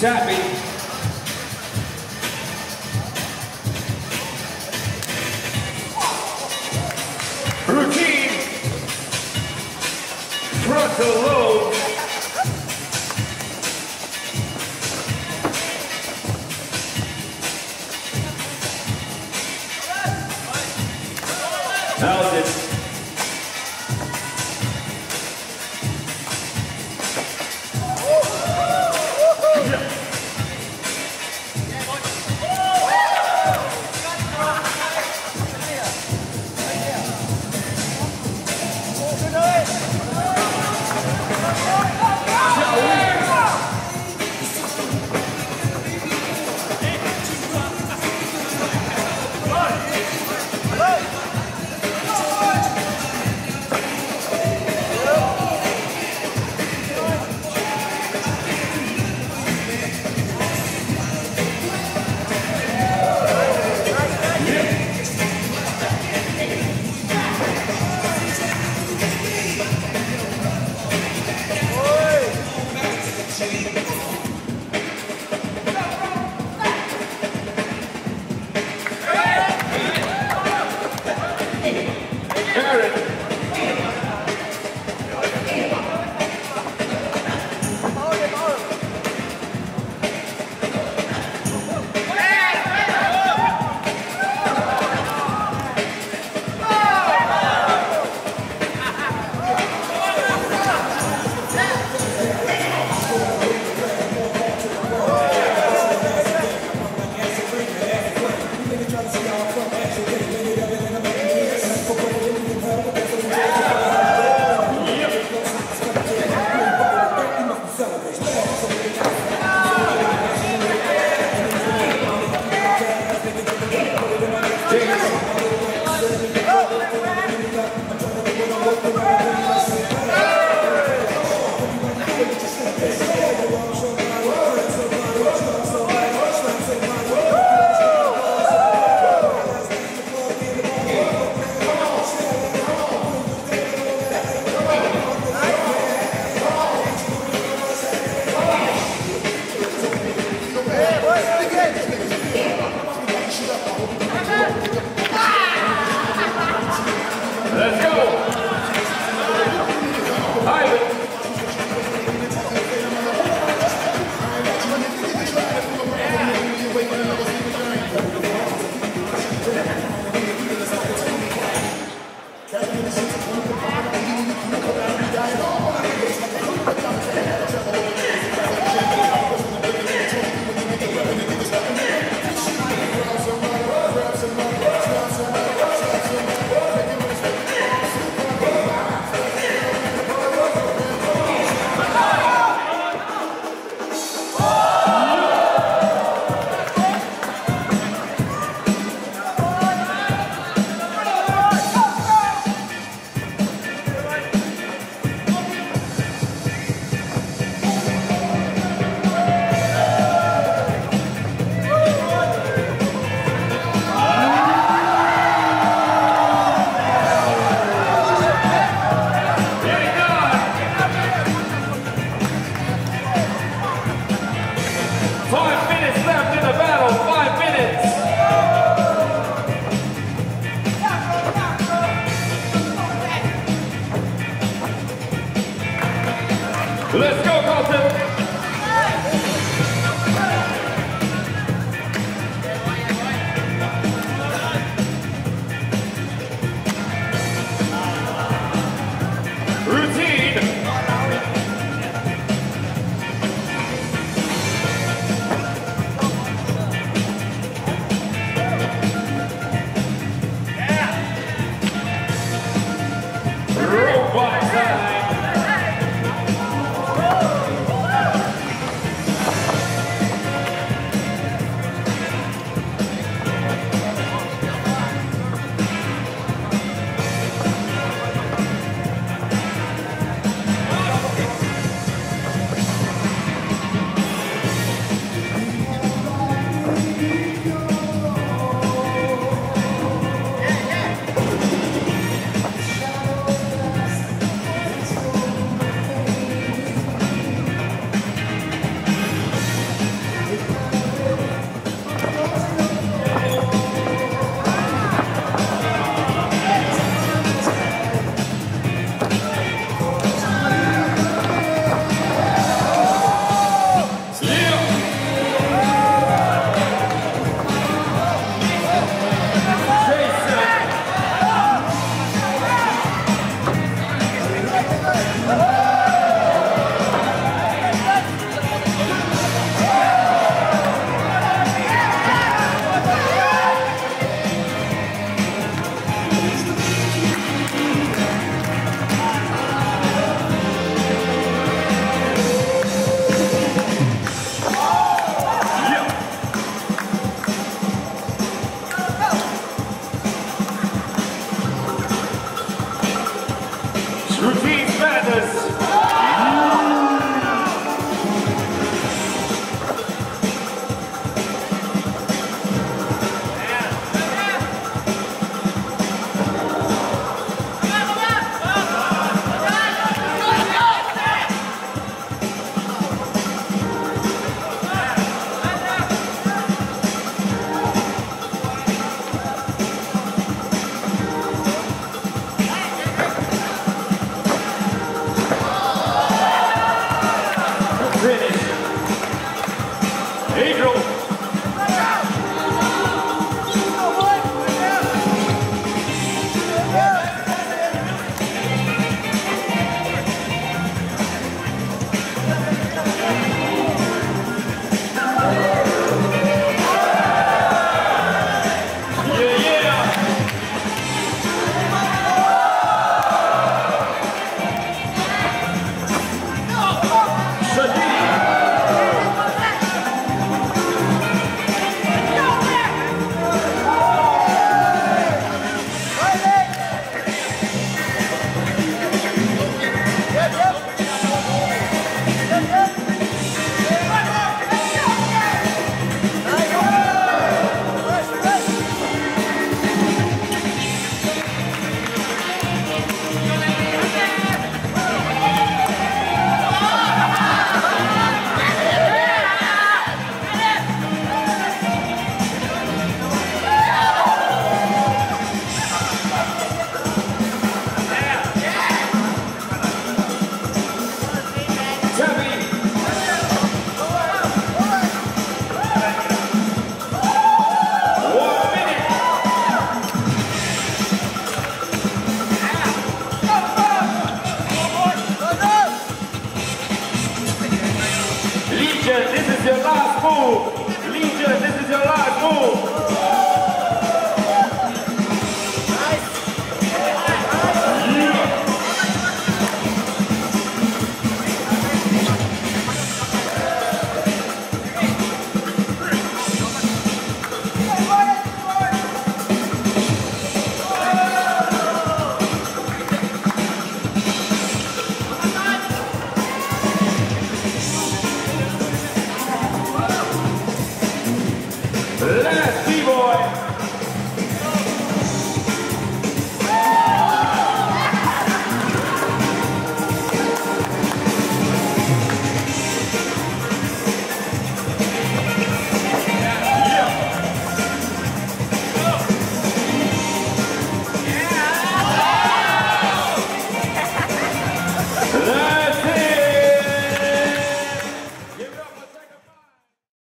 Sappy. 아 Let's go, Colton!